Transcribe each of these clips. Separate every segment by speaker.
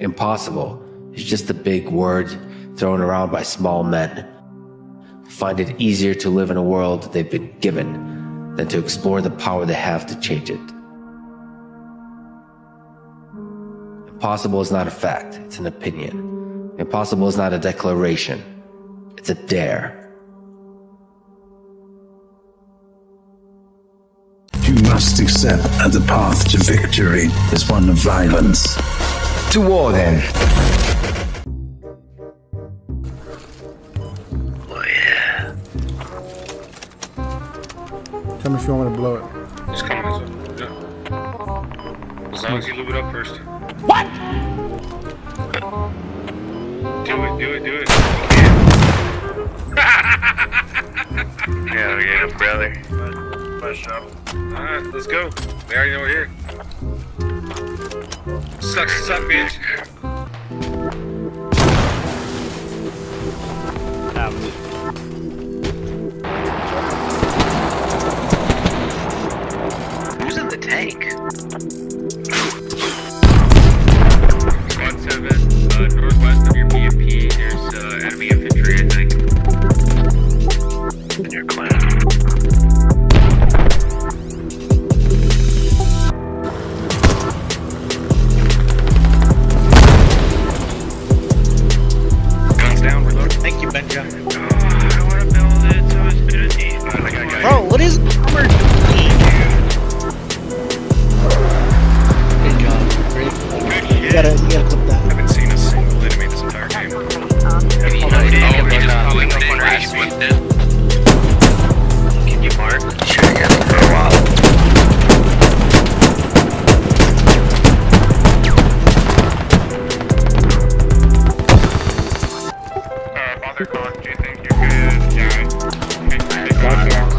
Speaker 1: Impossible is just a big word thrown around by small men. Find it easier to live in a world they've been given than to explore the power they have to change it. Impossible is not a fact, it's an opinion. Impossible is not a declaration, it's a dare.
Speaker 2: You must accept that the path to victory is one of violence.
Speaker 3: To war then.
Speaker 4: Oh yeah.
Speaker 5: Tell me if you want me to blow it.
Speaker 6: Just come this. Yeah. As long as you lube it up first.
Speaker 4: What?
Speaker 6: Do it, do it, do it. Alright, let's go. We already know we're here. Suck, suck, bitch.
Speaker 4: Who's
Speaker 6: it,
Speaker 4: one it. Can you mark? Sure, yeah, for a while.
Speaker 6: Uh, do you think you're good? Yeah. Okay, take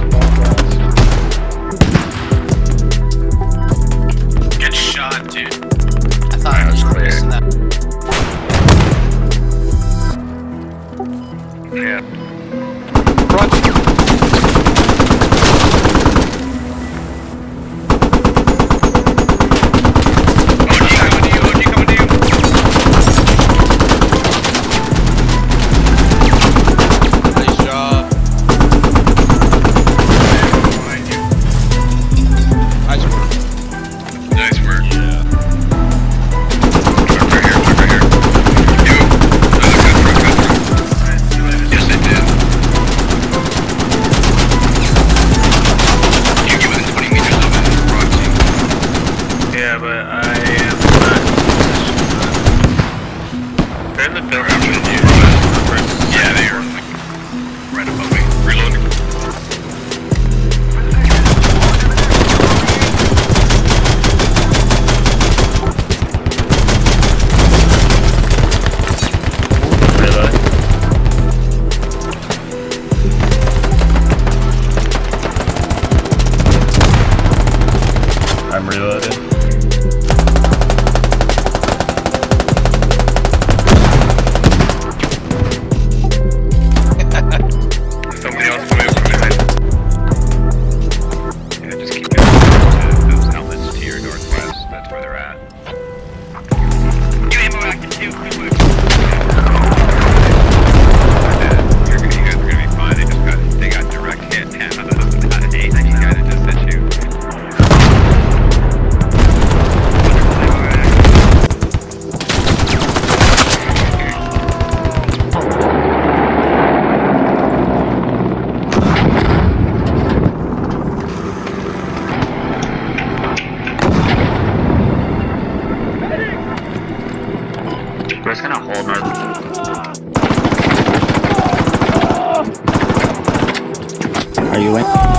Speaker 4: magnitude. Just gonna hold north.
Speaker 7: Are you in?